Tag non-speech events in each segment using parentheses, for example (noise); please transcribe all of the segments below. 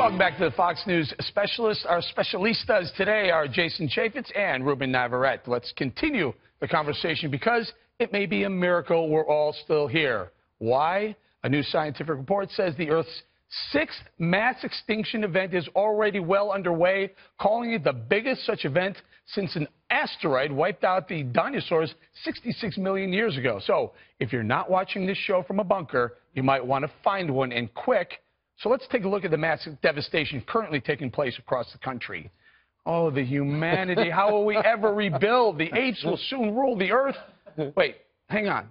Welcome back to the Fox News specialists. Our specialistas today are Jason Chaffetz and Ruben Navarrette. Let's continue the conversation because it may be a miracle we're all still here. Why? A new scientific report says the Earth's sixth mass extinction event is already well underway, calling it the biggest such event since an asteroid wiped out the dinosaurs 66 million years ago. So if you're not watching this show from a bunker, you might want to find one and quick. So let's take a look at the massive devastation currently taking place across the country. Oh, the humanity. How will we ever rebuild? The apes will soon rule the earth. Wait, hang on.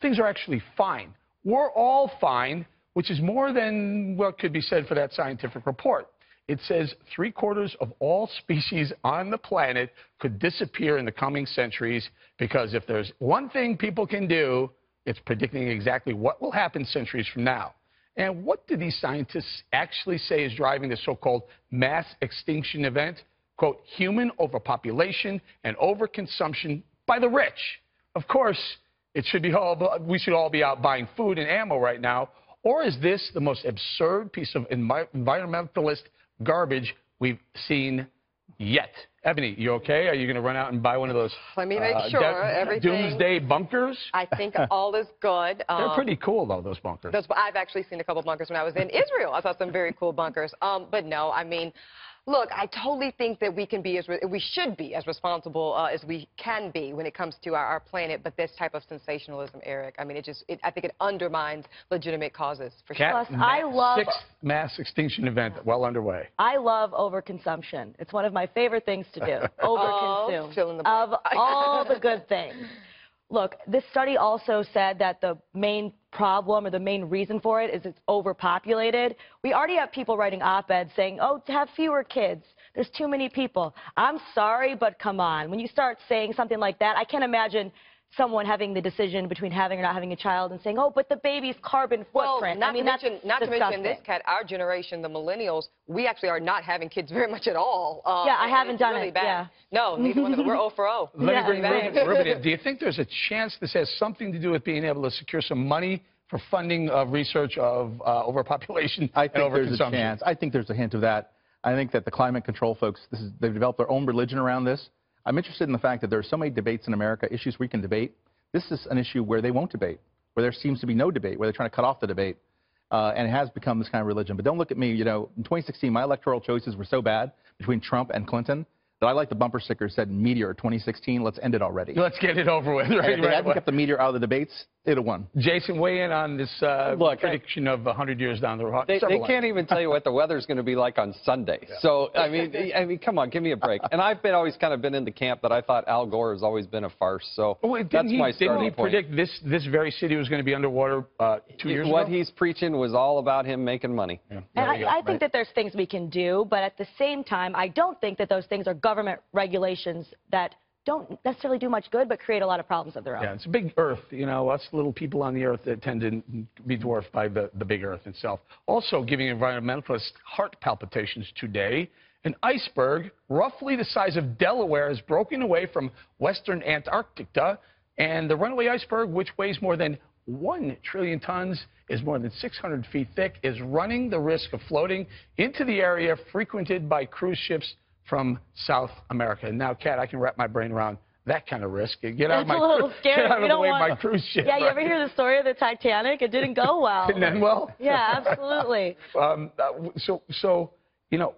Things are actually fine. We're all fine, which is more than what could be said for that scientific report. It says three quarters of all (laughs) species on the planet could disappear in the coming centuries because if there's one thing people can do, it's predicting exactly what will happen centuries from now. And what do these scientists actually say is driving the so-called mass extinction event? Quote, human overpopulation and overconsumption by the rich. Of course, it should be all, we should all be out buying food and ammo right now. Or is this the most absurd piece of environmentalist garbage we've seen yet? Eboni, you okay? Are you going to run out and buy one of those? Let me make uh, sure everything. Doomsday bunkers. I think all is good. (laughs) Um, They're pretty cool though, those bunkers. Those, I've actually seen a couple bunkers when I was in Israel. I saw some very cool bunkers. Um, but no, I mean. Look, I totally think that we can be as we should be as responsible uh, as we can be when it comes to our, our, planet. But this type of sensationalism, Eric, I mean, it just it, I think it undermines legitimate causes for sure. Plus, I love sixth mass extinction event well underway. I love overconsumption. It's one of my favorite things to do. (laughs) Overconsume oh, of all the good things. Look, this study also said that the main problem or the main reason for it is it's overpopulated. We already have people writing op-eds saying, oh, to have fewer kids. There's too many people. I'm sorry, but come on. When you start saying something like that, I can't imagine someone having the decision between having or not having a child and saying, oh, but the baby's carbon footprint. Well, not I mean, to mention, not disgusting. to mention this, Kat, our generation, the millennials, we actually are not having kids very much at all. Uh, yeah, I haven't done really it. Bad. Yeah. No, neither one of us. We're (laughs) 0 for 0. Let yeah. me bring Ruben, Ruben in. Do you think there's a chance this has something to do with being able to secure some money for funding of research of uh, overpopulation I think and there's a chance. I think there's a hint of that. I think that the climate control folks, is, they've developed their own religion around this. I'm interested in the fact that there are so many debates in America, issues we can debate. This is an issue where they won't debate, where there seems to be no debate, where they're trying to cut off the debate. Uh, and it has become this kind of religion. But don't look at me. You know, in 2016, my electoral choices were so bad between Trump and Clinton that I like the bumper sticker said Meteor 2016. Let's end it already. Let's get it over with. (laughs) Right, if they hadn't kept the Meteor out of the debates, it'd have won. Jason, weigh in on this uh, Look, prediction I, of 100 years down the road. They, they can't even tell you what the weather's going to be like on Sunday. Yeah. So I mean, I mean, come on, give me a break. And I've been always kind of been in the camp that I thought Al Gore has always been a farce. So well, that's he, my starting Didn't he point. predict this this very city was going to be underwater uh, two years what ago? What he's preaching was all about him making money. Yeah. And I, I, think right? that there's things we can do, but at the same time, I don't think that those things are government regulations regulations that don't necessarily do much good, but create a lot of problems of their own. Yeah, it's a big Earth. You know, us little people on the Earth that tend to be dwarfed by the, the big Earth itself. Also giving environmentalists heart palpitations today. An iceberg, roughly the size of Delaware, is broken away from western Antarctica. And the runaway iceberg, which weighs more than 1 trillion tons, is more than 600 feet thick, is running the risk of floating into the area frequented by cruise ships from South America. And now, Kat, I can wrap my brain around that kind of risk. Get That's out of (laughs) my, a little scary. Get out of the way want... my cruise ship. Yeah, you ever hear the story of the Titanic? It didn't go (laughs) well. didn't end well? (laughs) Yeah, absolutely. um, uh, so, so, you know,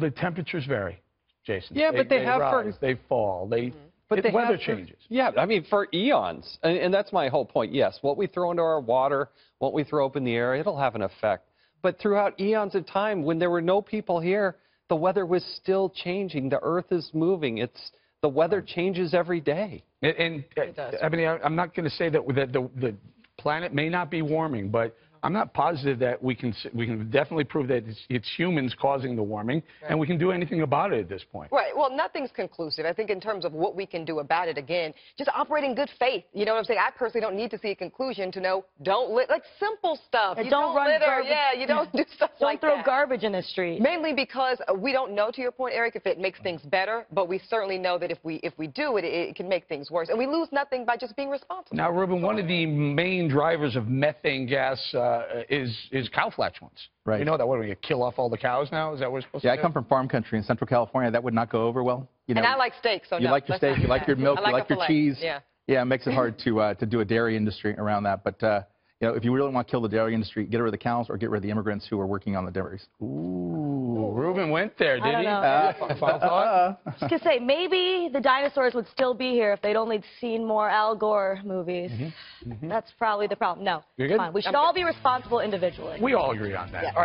the temperatures vary, Jason. Yeah, they, but they, they have rise, for... they fall, they. Mm -hmm. But it, the weather changes. Yeah, I mean, for eons. And, and that's my whole point. Yes, what we throw into our water, what we throw up in the air, it'll have an effect. But throughout eons of time, when there were no people here, the weather was still changing. The Earth is moving. It's the weather hmm. changes every day. And, uh, and I mean, I'm not going to say that, that the, the planet may not be warming, but I'm not positive that we can we can definitely prove that it's, it's humans causing the warming, right. and we can do anything about it at this point. Right. Well, nothing's conclusive. I think in terms of what we can do about it, again, just operate in good faith. You know what I'm saying? I personally don't need to see a conclusion to know don't lit like simple stuff. You don't, don't run litter. Garbage. Yeah, you don't (laughs) do stuff don't like throw that. garbage in the street. Mainly because we don't know, to your point, Eric, if it makes things better, but we certainly know that if we if we do it, it, it can make things worse, and we lose nothing by just being responsible. Now, Ruben, one of the main drivers of methane gas. Uh, uh, is is cow flatulence. Right. You know that what are we gonna kill off all the cows now? Is that what we're supposed to? Yeah, I come from farm country in Central California. That would not go over well. You know, And I like steak, so you no, like your steak, you like your milk, I you like your fillet. cheese. Yeah. Yeah, it makes it hard to uh, to do a dairy industry around that. But uh, you know, if you really want to kill the dairy industry, get rid of the cows or get rid of the immigrants who are working on the dairies. Ooh, Ruben went there, did don't he? know. Uh, final thought? (laughs) I was gonna say maybe the dinosaurs would still be here if they'd only seen more Al Gore movies. That's probably the problem. No, You're good? come on. We should I'm all be responsible individually. We all agree on that. Yeah. All right.